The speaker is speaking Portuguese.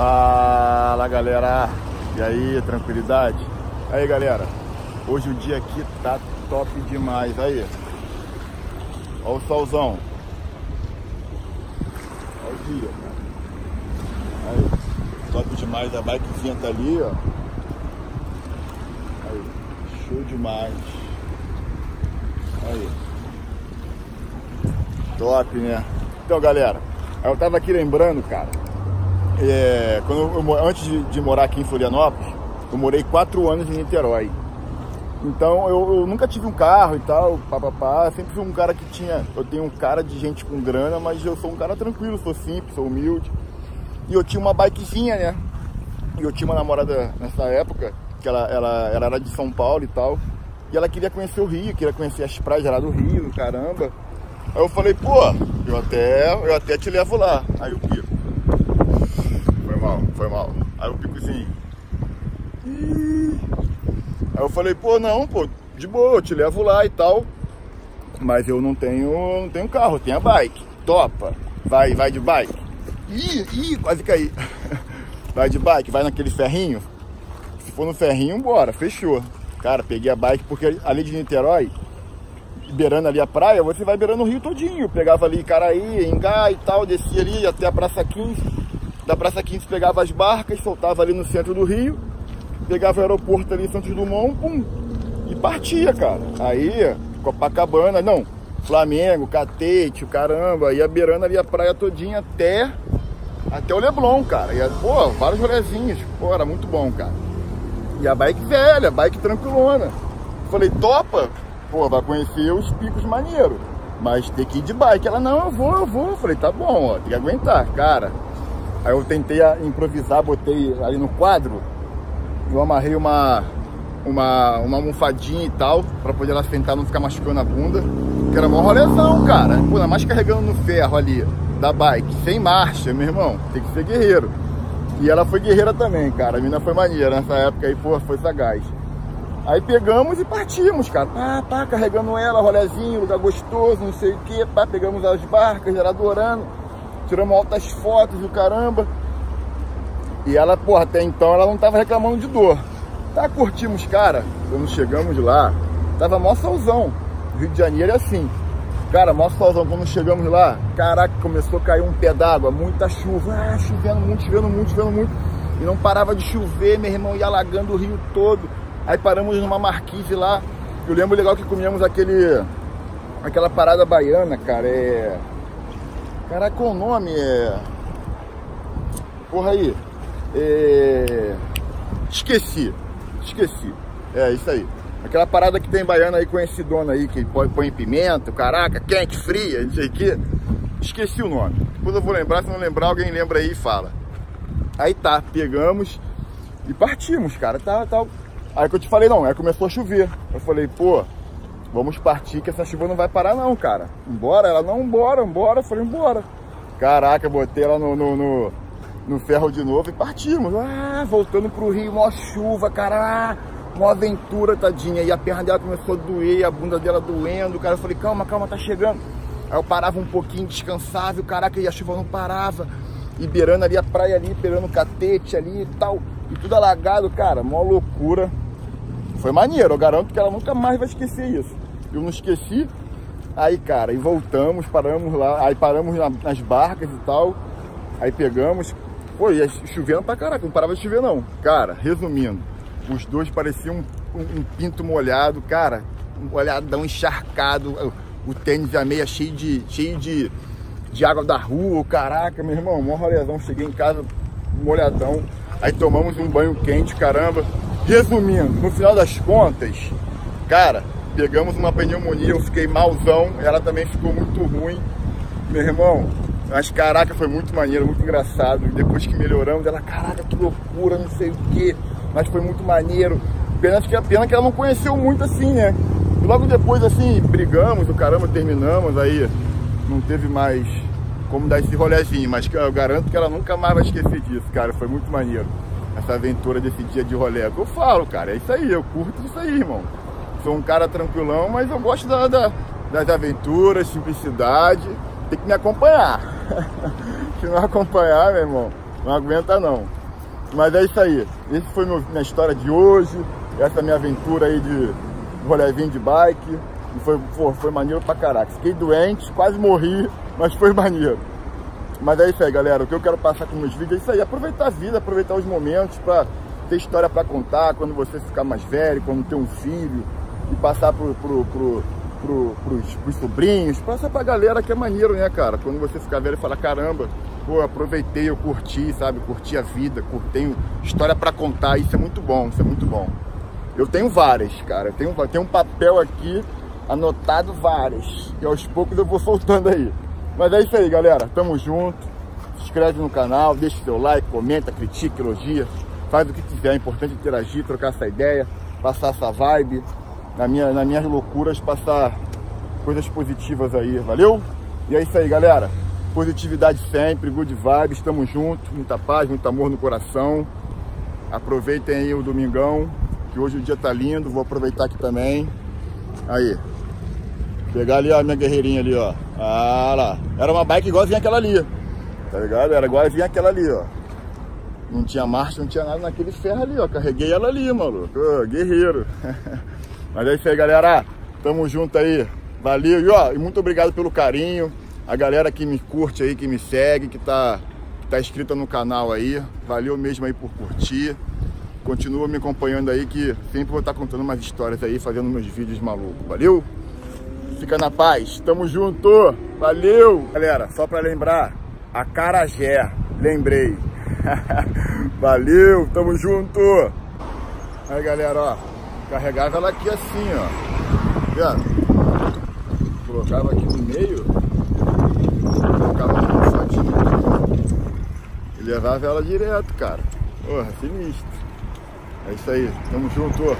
Fala galera, e aí, tranquilidade? Aí galera, hoje o dia aqui tá top demais, aí. Olha o solzão. Olha o dia, cara. Aí, top demais, a bikezinha tá ali, ó. Aí, show demais. Aí. Top, né? Então galera, eu tava aqui lembrando, cara é, quando eu, antes de, de, morar aqui em Florianópolis, eu morei quatro anos em Niterói. Então eu, eu, nunca tive um carro e tal, papapá. Sempre fui um cara que tinha. Eu tenho um cara de gente com grana, mas eu sou um cara tranquilo, sou simples, sou humilde. E eu tinha uma bikezinha, né? E eu tinha uma namorada nessa época, que ela, ela, ela era de São Paulo e tal. E ela queria conhecer o Rio, queria conhecer as praias lá do Rio, caramba. Aí eu falei, pô, eu até, eu até te levo lá. Aí o Pico, mal, foi mal. Aí o picozinho. Aí eu falei, pô, não, pô, de boa, eu te levo lá e tal. Mas eu não tenho, não tenho carro, eu tenho a bike. Topa. Vai, vai de bike. Ih, ih, quase caí. Vai de bike, vai naquele ferrinho. Se for no ferrinho, bora, fechou. Cara, peguei a bike porque ali de Niterói, beirando ali a praia, você vai beirando o rio todinho. Pegava ali Caraí, Engá e tal, descia ali até a Praça 15 da Praça 15 pegava as barcas, soltava ali no centro do Rio, pegava o aeroporto ali em Santos Dumont, pum, e partia, cara. Aí, Copacabana, não, Flamengo, Catete, o caramba, ia beirando ali a praia todinha até, até o Leblon, cara. Ia, pô, vários rolezinhos, pô, era muito bom, cara. E a bike velha, bike tranquilona. Falei, topa? Pô, vai conhecer os picos maneiros. Mas tem que ir de bike. Ela, não, eu vou, eu vou. Falei, tá bom, ó, tem que aguentar. Cara, Aí eu tentei improvisar, botei ali no quadro, eu amarrei uma, uma, uma almofadinha e tal, pra poder ela sentar não ficar machucando a bunda. Que era mó rolezão, cara. Pô, ainda mais carregando no ferro ali, da bike, sem marcha, meu irmão. Tem que ser guerreiro. E ela foi guerreira também, cara. A mina foi maneira nessa época aí, pô, foi sagaz. Aí pegamos e partimos, cara. Pá, pá, carregando ela, rolezinho, lugar gostoso, não sei o que. Pá, pegamos as barcas, ela adorando tiramos altas fotos do caramba. E ela, porra, até então ela não tava reclamando de dor. Tá, curtimos, cara. Quando chegamos lá, tava mó solzão. Rio de Janeiro é assim. Cara, mó solzão. Quando chegamos lá, caraca, começou a cair um pé d'água, muita chuva. Ah, chovendo muito, chovendo muito, chovendo muito. E não parava de chover, meu irmão, ia alagando o rio todo. Aí paramos numa marquise lá. Eu lembro legal que comíamos aquele. Aquela parada baiana, cara. É. Caraca, o nome é. Porra aí. É... Esqueci. Esqueci. É isso aí. Aquela parada que tem baiana aí conhecidona aí, que põe, pimenta, caraca, quente, fria, não sei o que. Esqueci o nome. Depois eu vou lembrar, se não lembrar, alguém lembra aí e fala. Aí tá, pegamos e partimos, cara. Tá, tá. Aí que eu te falei, não, aí começou a chover. Eu falei, pô, vamos partir que essa chuva não vai parar não, cara. Embora? Ela, não, embora, embora. Eu falei, embora. Caraca, botei ela no, no, no, no, ferro de novo e partimos. Ah, voltando pro Rio, mó chuva, cara. Mó aventura, tadinha. E a perna dela começou a doer, a bunda dela doendo. Cara, eu falei, calma, calma, tá chegando. Aí eu parava um pouquinho, descansava, caraca, e a chuva não parava. E beirando ali a praia ali, beirando o catete ali e tal. E tudo alagado, cara, mó loucura. Foi maneiro, eu garanto que ela nunca mais vai esquecer isso. Eu não esqueci. Aí, cara, e voltamos, paramos lá, aí paramos na, nas barcas e tal. Aí pegamos. Pô, ia chovendo pra caraca, não parava de chover não. Cara, resumindo, os dois pareciam um, um, um pinto molhado, cara, um olhadão encharcado, o tênis e a meia cheio de, cheio de, de água da rua, caraca, meu irmão, mó rolezão, cheguei em casa molhadão, aí tomamos um banho quente, caramba. Resumindo, no final das contas, cara, pegamos uma pneumonia, eu fiquei malzão, ela também ficou muito ruim. Meu irmão, mas caraca, foi muito maneiro, muito engraçado. Depois que melhoramos, ela, caraca, que loucura, não sei o que, mas foi muito maneiro. Pena que pena que ela não conheceu muito assim, né? E logo depois, assim, brigamos, o caramba, terminamos, aí não teve mais como dar esse rolezinho, mas eu garanto que ela nunca mais vai esquecer disso, cara. Foi muito maneiro essa aventura desse dia de. É que eu falo, cara, é isso aí, eu curto isso aí, irmão. Sou um cara tranquilão, mas eu gosto da, da, das aventuras, simplicidade. Tem que me acompanhar. Se não acompanhar, meu irmão, Não aguenta não. Mas é isso aí. Esse foi meu, minha história de hoje. Essa é minha aventura aí de rolevinho de bike. E foi, pô, foi maneiro pra caraca. Fiquei doente, quase morri, mas foi maneiro. Mas é isso aí, galera. O que eu quero passar com meus vídeos é isso aí. Aproveitar a vida, aproveitar os momentos pra ter história pra contar quando você ficar mais velho, quando ter um filho. E passar pro, pro, pro, pro pros, pros sobrinhos. Passar pra galera que é maneiro, né, cara? Quando você ficar velho e falar, caramba, pô, aproveitei, eu curti, sabe? Curti a vida, tenho história pra contar. Isso é muito bom, isso é muito bom. Eu tenho várias, cara. Eu tenho, tenho um papel aqui anotado várias. E aos poucos eu vou soltando aí. Mas é isso aí, galera. Tamo junto. Se inscreve no canal, deixa seu like, comenta, critica, elogia. Faz o que quiser. É importante interagir, trocar essa ideia, passar essa vibe. Na minha, nas minhas loucuras, passar coisas positivas aí. Valeu? E é isso aí, galera. Positividade sempre, good vibes. Tamo junto. Muita paz, muito amor no coração. Aproveitem aí o domingão, que hoje o dia tá lindo. Vou aproveitar aqui também. Aí, Pegar ali, a minha guerreirinha ali, ó. Ah lá. Era uma bike igualzinha aquela ali. Tá ligado? Era igualzinha aquela ali, ó. Não tinha marcha, não tinha nada naquele ferro ali, ó. Carreguei ela ali, maluco. Ô, guerreiro. Mas é isso aí, galera. Tamo junto aí. Valeu. E ó, e muito obrigado pelo carinho. A galera que me curte aí, que me segue, que tá, que tá inscrita no canal aí. Valeu mesmo aí por curtir. Continua me acompanhando aí que sempre vou estar contando umas histórias aí, fazendo meus vídeos malucos. Valeu? Fica na paz. Tamo junto. Valeu. Galera, só pra lembrar, a Carajé. Lembrei. Valeu. Tamo junto. Aí, galera, ó. Carregava ela aqui assim, ó. Vendo? Colocava aqui no meio. Colocava no fatinho. E levava ela direto, cara. Porra, sinistro. É isso aí. Tamo junto.